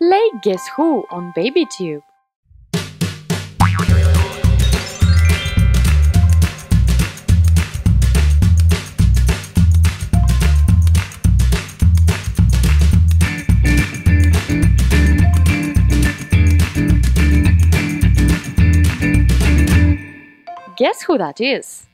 Play Guess Who on BabyTube. Guess who that is?